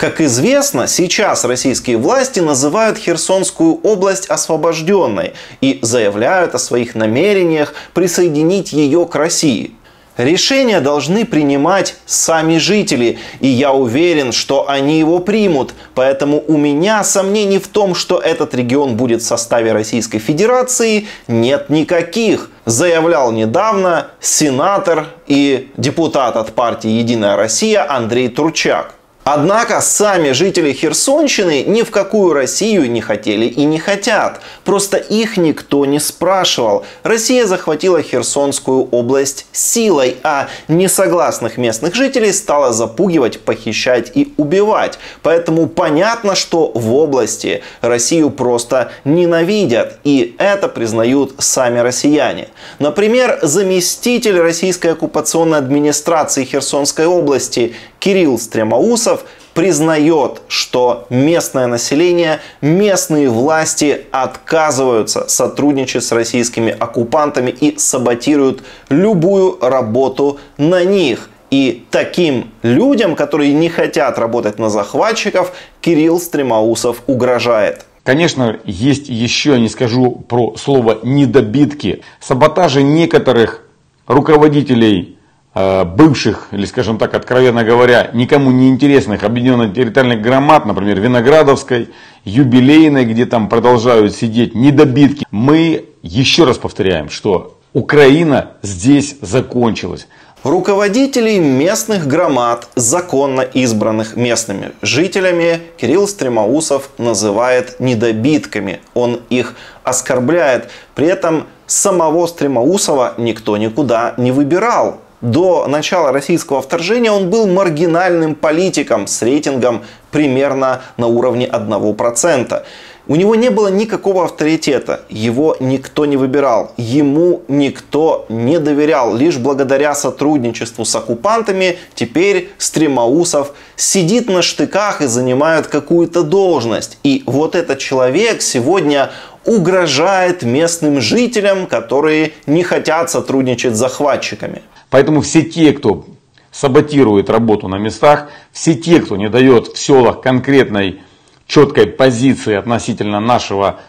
Как известно, сейчас российские власти называют Херсонскую область освобожденной и заявляют о своих намерениях присоединить ее к России. Решения должны принимать сами жители, и я уверен, что они его примут. Поэтому у меня сомнений в том, что этот регион будет в составе Российской Федерации, нет никаких. Заявлял недавно сенатор и депутат от партии «Единая Россия» Андрей Турчак. Однако сами жители Херсонщины ни в какую Россию не хотели и не хотят. Просто их никто не спрашивал. Россия захватила Херсонскую область силой, а несогласных местных жителей стала запугивать, похищать и убивать. Поэтому понятно, что в области Россию просто ненавидят. И это признают сами россияне. Например, заместитель российской оккупационной администрации Херсонской области Кирилл Стремоусов признает, что местное население, местные власти отказываются сотрудничать с российскими оккупантами и саботируют любую работу на них. И таким людям, которые не хотят работать на захватчиков, Кирилл Стремоусов угрожает. Конечно, есть еще, не скажу про слово недобитки, саботажи некоторых руководителей бывших, или скажем так, откровенно говоря, никому не интересных объединенных территориальных громад, например, Виноградовской, юбилейной, где там продолжают сидеть недобитки. Мы еще раз повторяем, что Украина здесь закончилась. Руководителей местных громад, законно избранных местными жителями, Кирилл Стремоусов называет недобитками. Он их оскорбляет. При этом самого Стремоусова никто никуда не выбирал до начала российского вторжения он был маргинальным политиком с рейтингом примерно на уровне 1%. У него не было никакого авторитета, его никто не выбирал, ему никто не доверял. Лишь благодаря сотрудничеству с оккупантами теперь Стремоусов сидит на штыках и занимает какую-то должность. И вот этот человек сегодня угрожает местным жителям, которые не хотят сотрудничать с захватчиками. Поэтому все те, кто саботирует работу на местах, все те, кто не дает в селах конкретной четкой позиции относительно нашего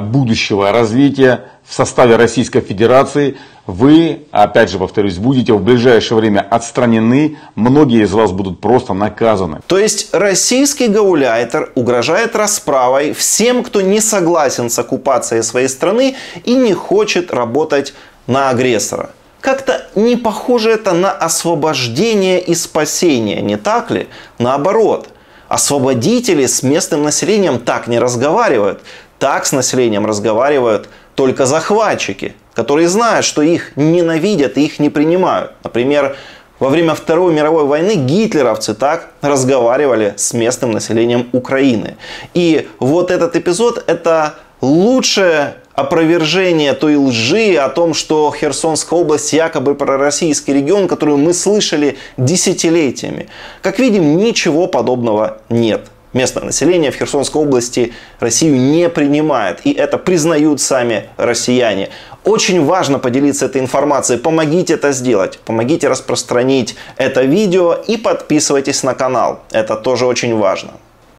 будущего развития в составе Российской Федерации, вы, опять же повторюсь, будете в ближайшее время отстранены, многие из вас будут просто наказаны. То есть российский гауляйтер угрожает расправой всем, кто не согласен с оккупацией своей страны и не хочет работать на агрессора. Как-то не похоже это на освобождение и спасение, не так ли? Наоборот, освободители с местным населением так не разговаривают. Так с населением разговаривают только захватчики, которые знают, что их ненавидят и их не принимают. Например, во время Второй мировой войны гитлеровцы так разговаривали с местным населением Украины. И вот этот эпизод – это лучшее опровержение той лжи о том, что Херсонская область якобы пророссийский регион, которую мы слышали десятилетиями. Как видим, ничего подобного нет. Местное население в Херсонской области Россию не принимает. И это признают сами россияне. Очень важно поделиться этой информацией. Помогите это сделать. Помогите распространить это видео и подписывайтесь на канал. Это тоже очень важно.